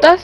Das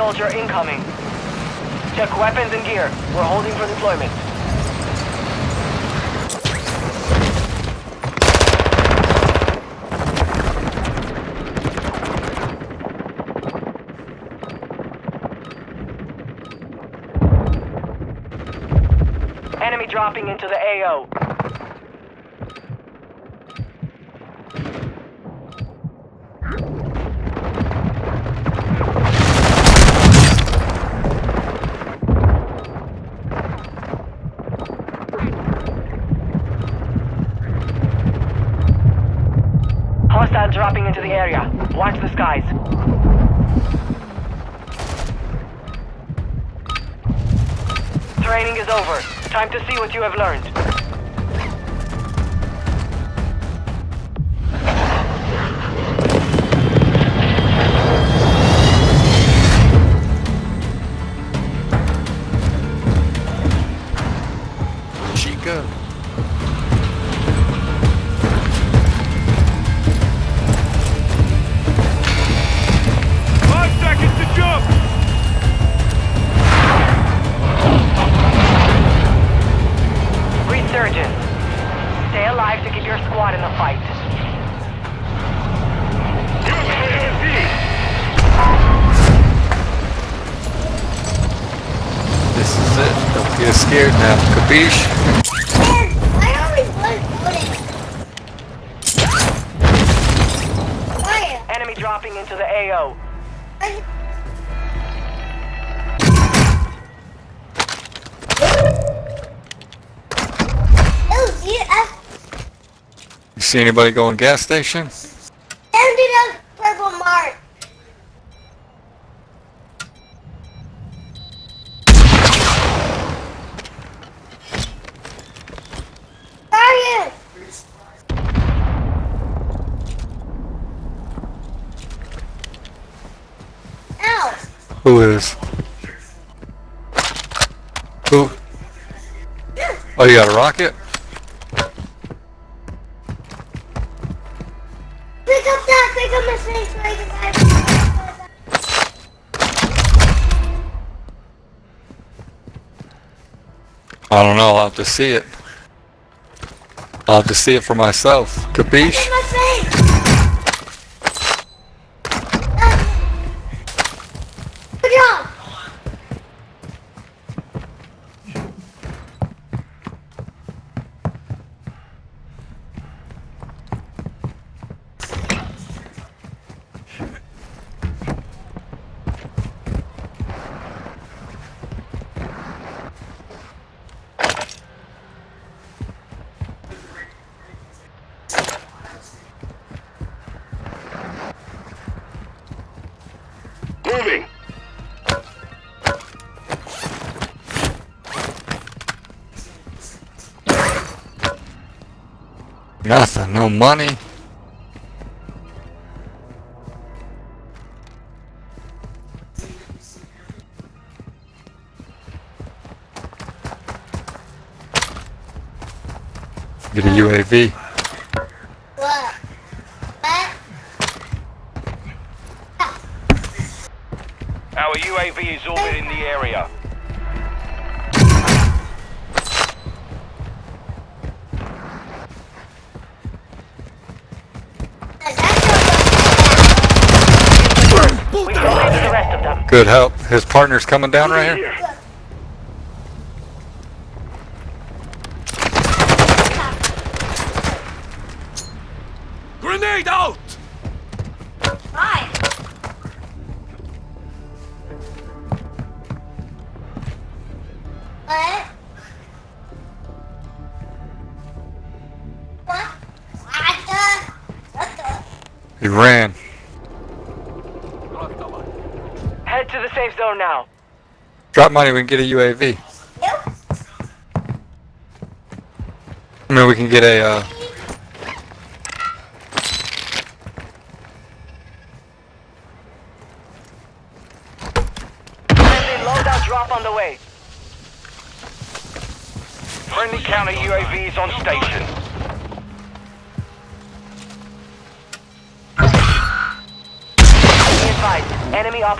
soldier incoming. Check weapons and gear. We're holding for deployment. Enemy dropping into the AO. Time to see what you have learned. Into the AO. Oh, yeah, You see anybody going gas station? ended up purple mark. Where are you? Ow! Who is? Who? Oh, you got a rocket? Pick up that, pick up my snake so I can I don't know. I'll have to see it. I'll have to see it for myself. Capiche? No money. Get a UAV. Partner's coming down right here. Grenade out! Why? What? What? What the? What the? He ran. Safe zone now. Drop money, we can get a UAV. Ew. I mean, we can get a, uh,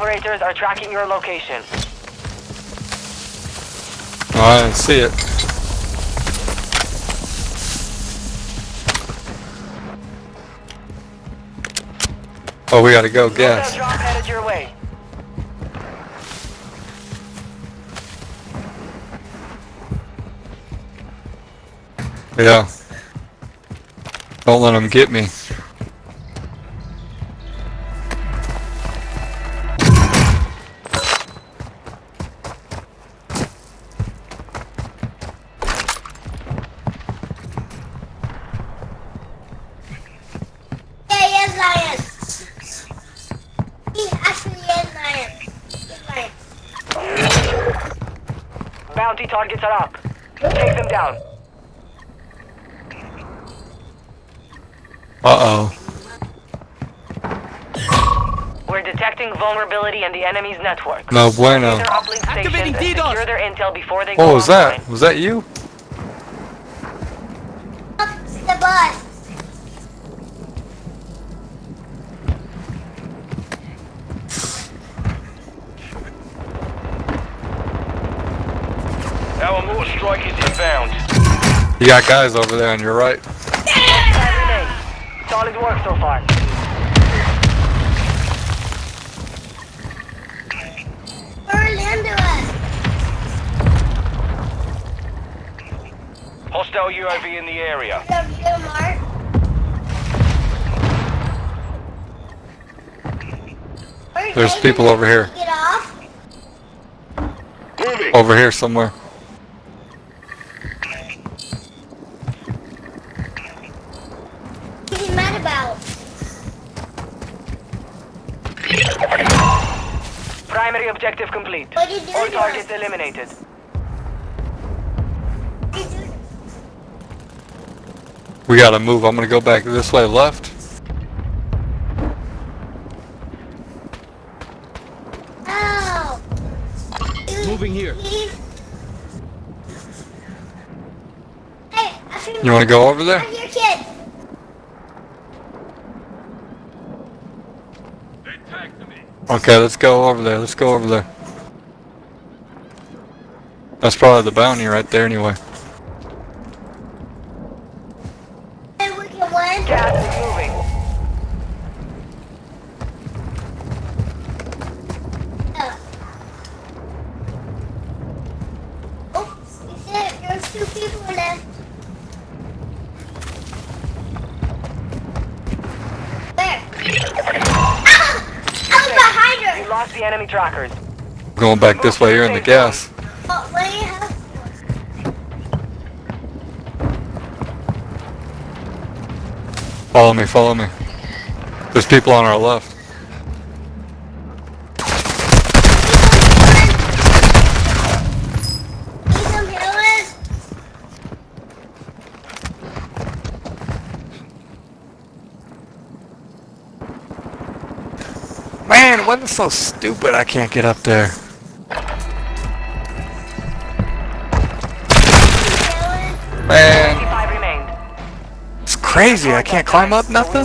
operators are tracking your location. oh, I see it. Oh, we gotta go gas. drop headed your way. Yeah. Don't let them get me. Bounty targets are up. Take them down. Uh-oh. We're detecting vulnerability in the enemy's network. No bueno. Activating DDoS. secure their intel before they go What was that? Was that you? Up the bus. Our mortar strike is inbound. You got guys over there on your right. Five remain. Solid work so far. Hurry into us. Hostile UAV in the area. Over Mark. There's people over here. Get off. Moving. Over here somewhere. What are you mad about? Primary objective complete. What do you do All targets us? eliminated. What do you do? We gotta move. I'm gonna go back this way left. Oh. Moving here. Hey, I You wanna go over there? I'm your kid. Okay, let's go over there. Let's go over there. That's probably the bounty right there anyway. Going back this way, you're in the gas. Follow me, follow me. There's people on our left. Man, what is so stupid I can't get up there? Crazy. I can't climb up nothing.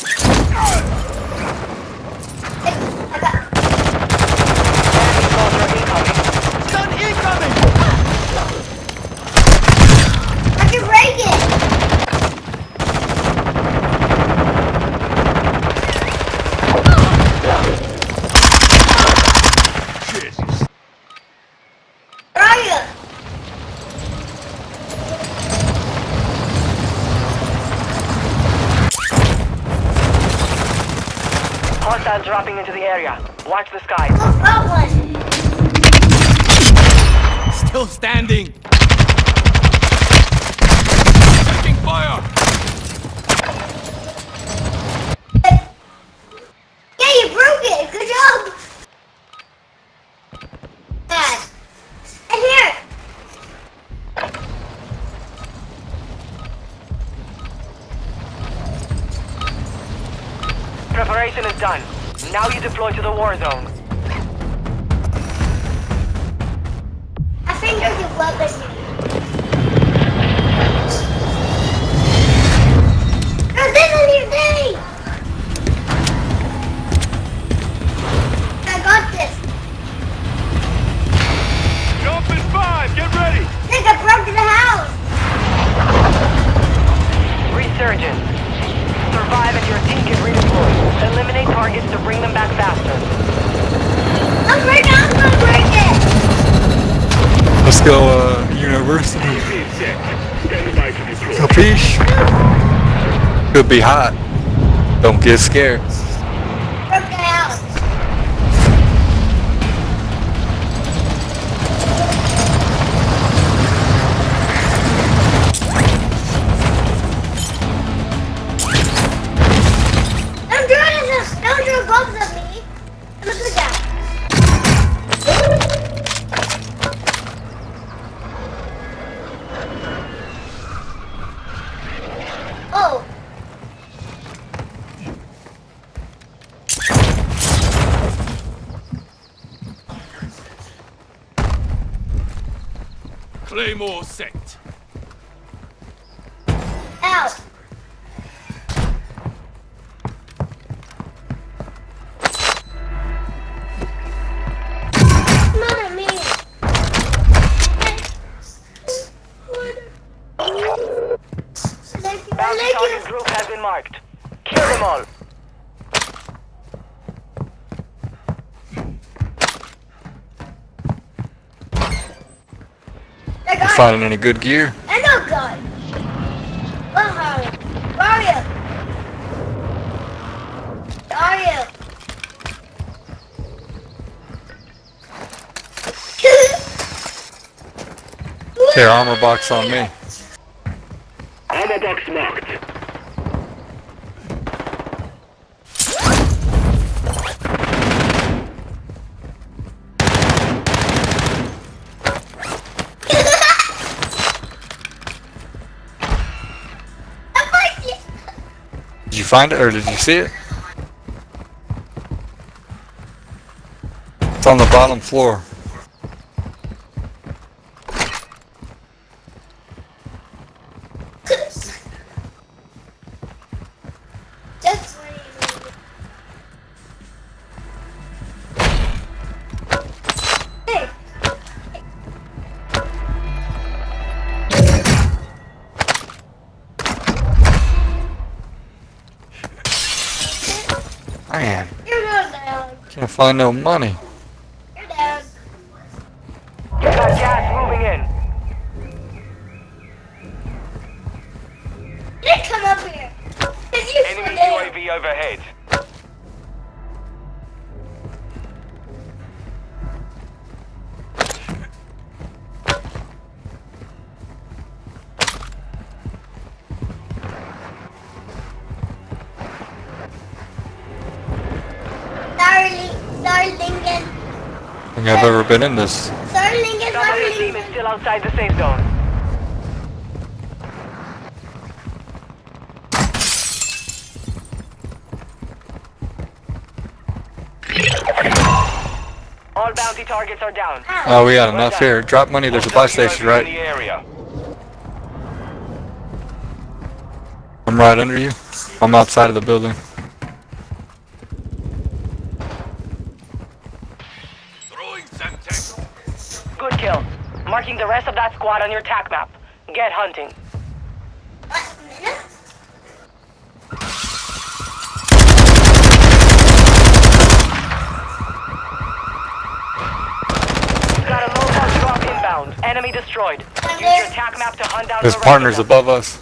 Area. To the war zone. I think there's a weapon. There's this on your thing. I got this. Jump in five, get ready! Think I broke the house. Resurgence. Survive and your team can redeploy. Eliminate targets to bring them back faster. I'm breaking. I'm gonna break it. Let's go, uh, university. Capiche? Could be hot. Don't get scared. Been marked. Kill them all. I got it. Finding any good gear? I know God. Where are you? Where are you? Where are you? Here, armor box on me. Find it or did you see it? It's on the bottom floor. Man, you're going down. can't find no money. Been in this. Starlingen, Some of your team is still outside the safe zone. All bounty targets are down. Oh, we got enough here. Drop money. There's a buy station right. the area. I'm right under you. I'm outside of the building. Squad on your tac map. Get hunting. Got a low drop inbound. Enemy destroyed. Use your tac map to hunt down There's the partners of above us.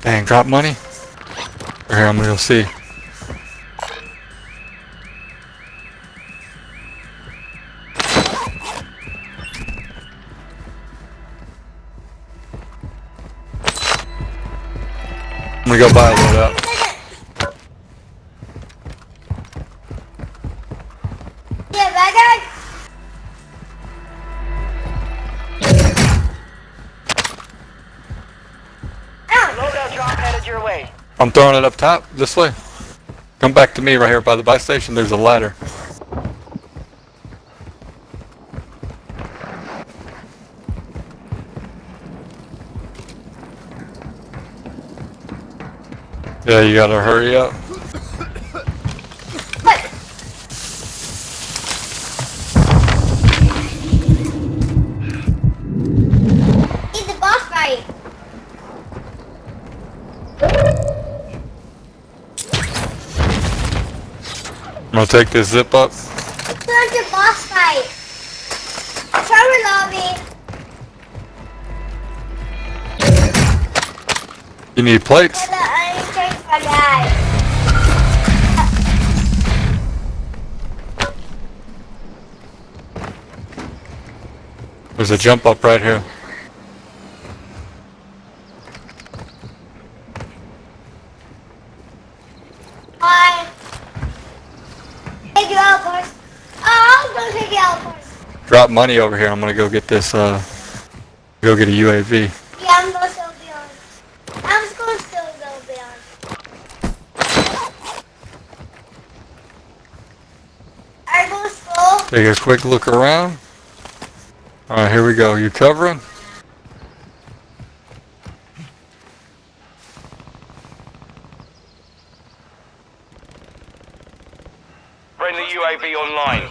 Dang, drop money? Here, I'm gonna go see. Go buy a. Yeah. I'm throwing it up top, this way. Come back to me right here by the buy station. There's a ladder. Yeah, you gotta hurry up. What? He's boss fight. I'm gonna take this zip up. It's not the boss fight. Tower lobby. You need plates? Uh, And the uninjured for guy. There's a jump up right here. Hi. Take you out. Oh, I'm gonna take you out. Drop money over here. I'm gonna go get this, uh, go get a UAV. Yeah, I'm gonna still be on. I'm just gonna still go be on. Alright, go slow. Take a quick look around. Alright, here we go. You covering? Friendly UAV online.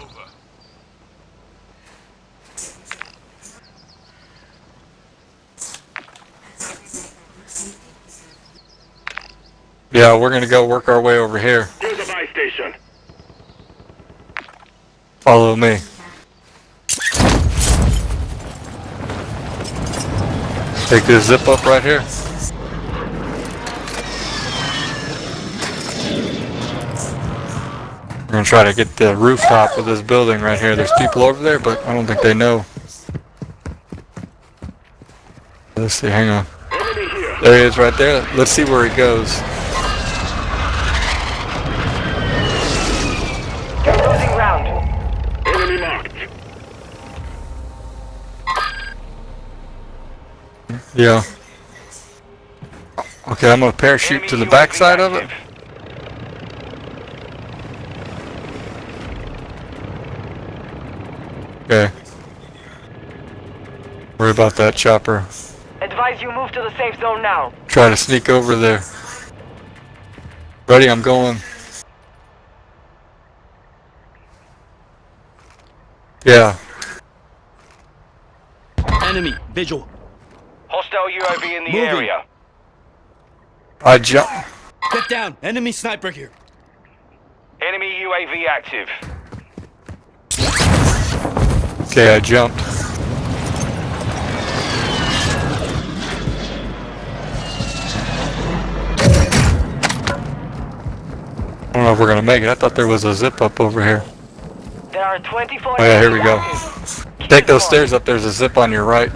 Yeah, we're gonna go work our way over here. Here's a buy station. Follow me. Take this zip up right here. We're gonna try to get the rooftop of this building right here. There's people over there, but I don't think they know. Let's see, hang on. There he is right there. Let's see where he goes. You're losing ground. Enemy marked. Yeah. Okay, I'm gonna parachute Enemy to the UAV backside of it. Okay. Worry about that chopper. Advise you move to the safe zone now. Try to sneak over there. Ready, I'm going. Yeah, Enemy, visual. Hostile UAV in the Moving. area. I jump. Get down. Enemy sniper here. Enemy UAV active. Okay, I jumped. I don't know if we're gonna make it. I thought there was a zip up over here. There are 24 Oh yeah, here we go. Take those stairs up. There's a zip on your right.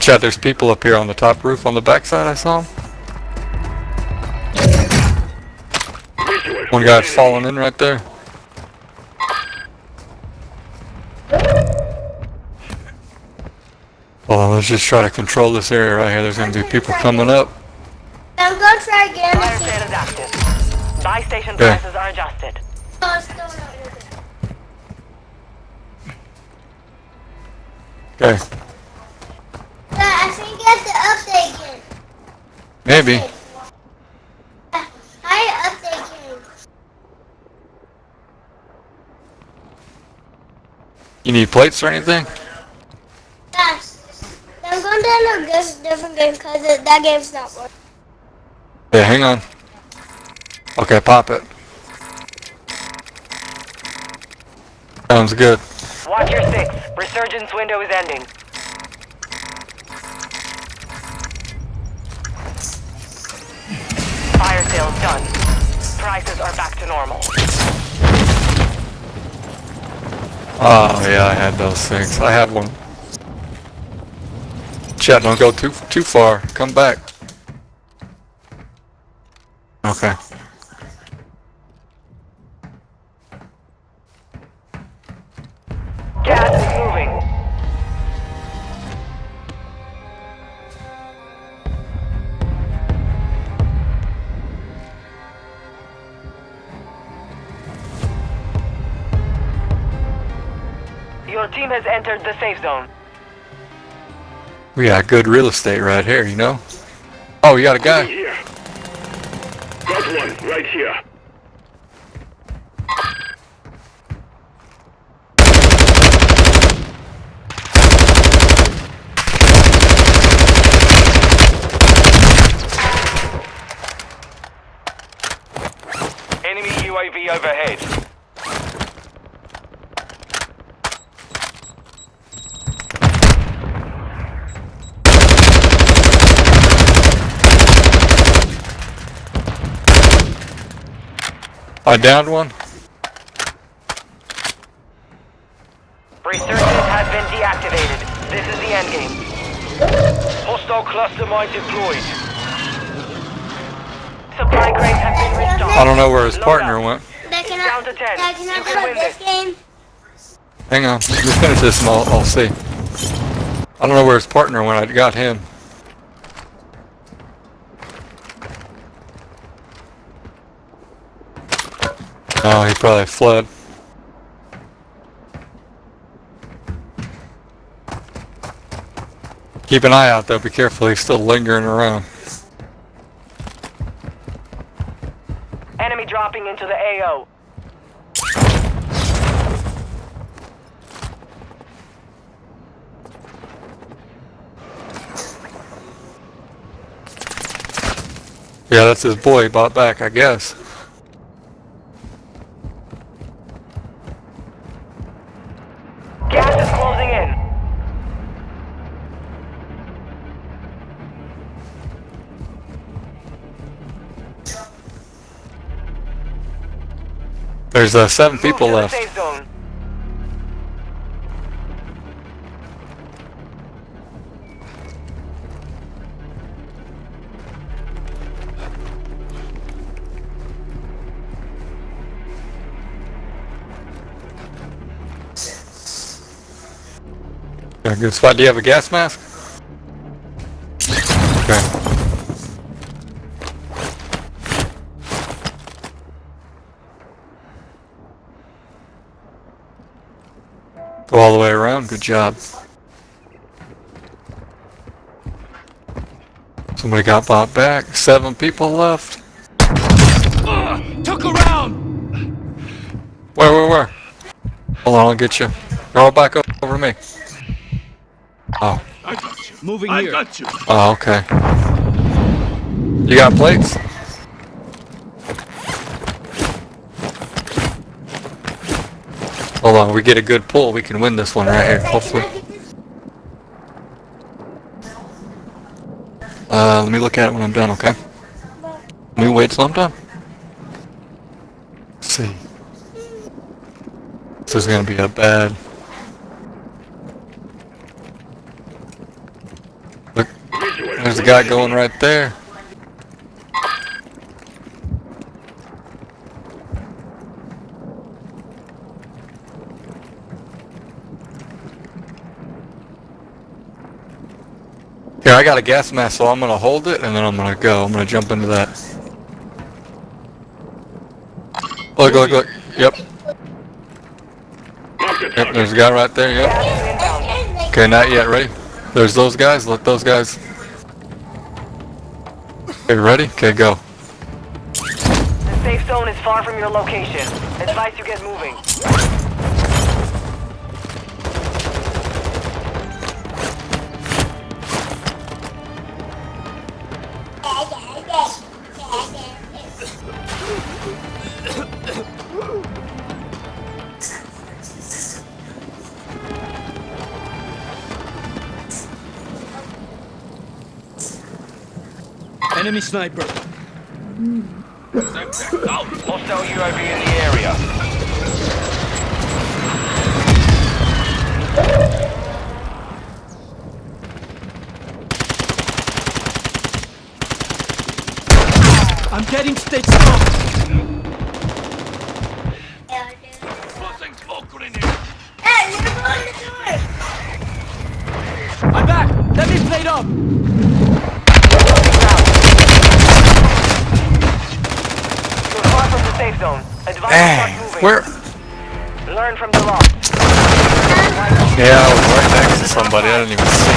Watch out, there's people up here on the top roof on the backside, I saw 'em. One guy's falling in right there. Hold on, let's just try to control this area right here. There's gonna be people coming up. I'm gonna try again. Fire to see- sale is active. Buy station Yeah. prices are adjusted. Oh, it's still not moving. Okay, Yeah, I think you have to update again. maybe. Uh, I update again. You need plates or anything? Yes. I'm going to download this different game because that game's not working. Yeah, hang on. Okay, pop it. Sounds good. Watch your six. Resurgence window is ending. Sales done. Prices are back to normal. Oh yeah, I had those things. I had one. Chat, don't go too too far. Come back. Okay. Entered the safe zone. We got good real estate right here, you know? Oh, you got a guy. Here. Got one right here. Enemy UAV overhead. I downed one. Resurgence has been deactivated. This is the endgame. Hostile cluster mine deployed. Supply crates have been restocked. I don't know where his partner went. That can Down to 10. That can You I can win this this. game? Hang on. Let me finish this and I'll, I'll see. I don't know where his partner went. I got him. Oh, he probably fled. Keep an eye out though, be careful, he's still lingering around. Enemy dropping into the AO. Yeah, that's his boy bought back, I guess. There's uh, seven Move people left. safe zone. Yeah, good spot. Do you have a gas mask? Go all the way around. Good job. Somebody got bought back. Seven people left. Took around! Where, where, where? Hold on, I'll get you. Roll back o- over to me. Oh, I got you. Moving I here. got you. oh, okay. You got plates? On, we get a good pull, we can win this one right here, hopefully. Uh, let me look at it when I'm done, okay? Let me wait till I'm done. Let's see. This is gonna be a bad. Look, there's a guy going right there. Here, I got a gas mask, so I'm gonna hold it and then I'm gonna go. I'm gonna jump into that. Look, look, look. Yep. Yep, there's a guy right there, yep. Okay, not yet. Ready? There's those guys. Look, those guys. Okay, ready? Okay, go. The safe zone is far from your location. Advise you get moving. Enemy sniper. Hostile UAV in the area. I'm getting stitched up. Tossing smoke grenade. Hey, you're going to the door. I'm back. Let me plate up. You're far from the safe zone. Advise Dang. start moving. Where? Learn from the loss. Yeah, I was right next to somebody. I didn't even see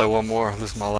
Play one more. This is my last.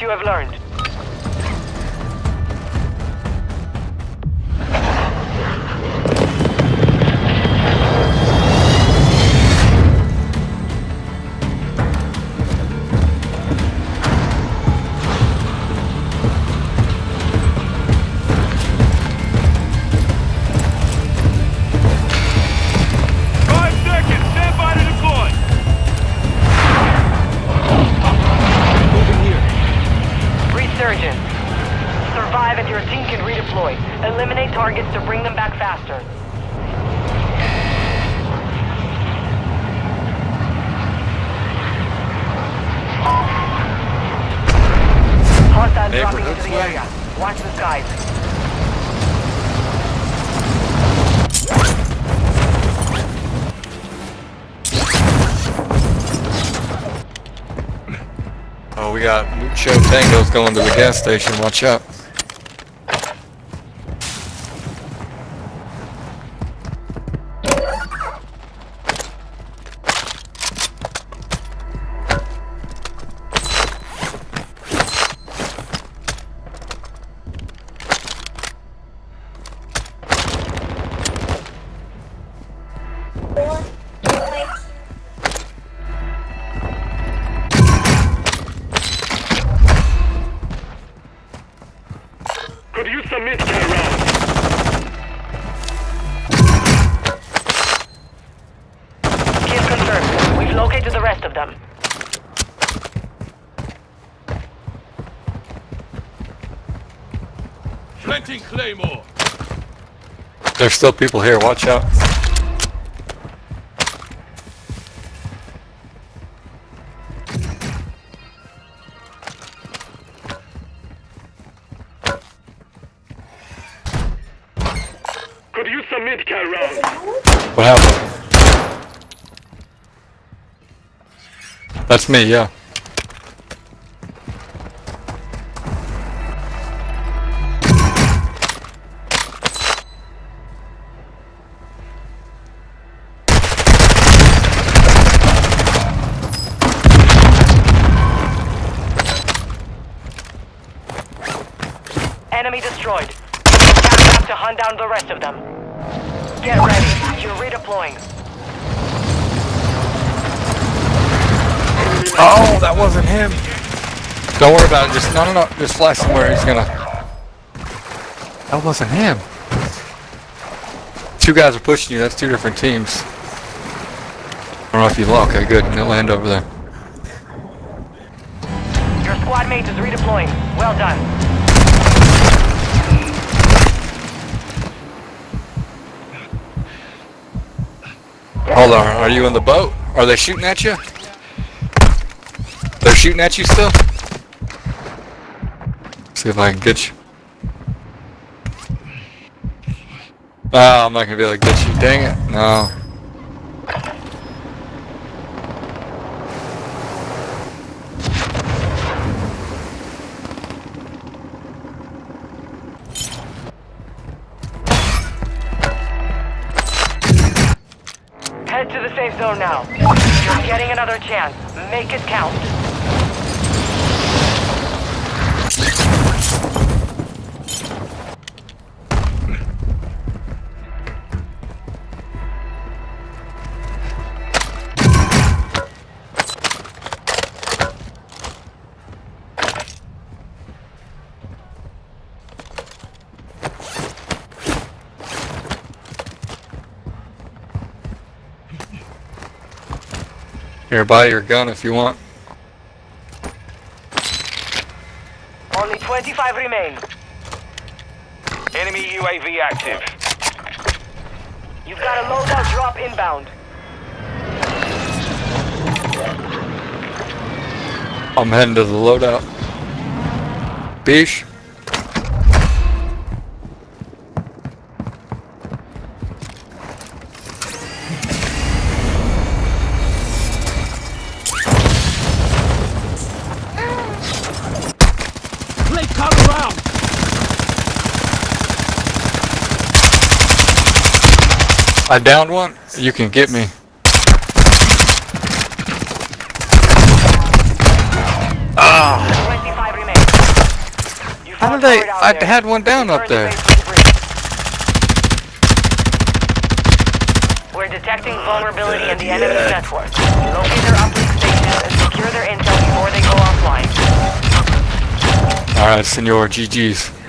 you have learned. Got Mucho Tangos going to the gas station. Watch out. Still people here. Watch out. Could use some mid-care. What happened? That's me, yeah. Just no, no, no. Just flash somewhere. He's gonna. That wasn't him. Two guys are pushing you. That's two different teams. I don't know if you Okay, good. They'll land over there. Your squad mate is redeploying. Well done. Hold on. Are you in the boat? Are they shooting at you? They're shooting at you still? See if I can get you. Ah, I'm not gonna be able to get you. Dang it. No. Head to the safe zone now. You're getting another chance. Make it count. Here, buy your gun if you want. Only 25 remain. Enemy UAV active. You've got a loadout drop inbound. I'm heading to the loadout. Beesh. I downed one. You can get me. Ah! 25 How did I? for it out I had one down up there. to base with the bridge. We're detecting vulnerability in the enemy's network. Locate their uplink stations and secure their intel before they go offline. All right, Senor. GG's.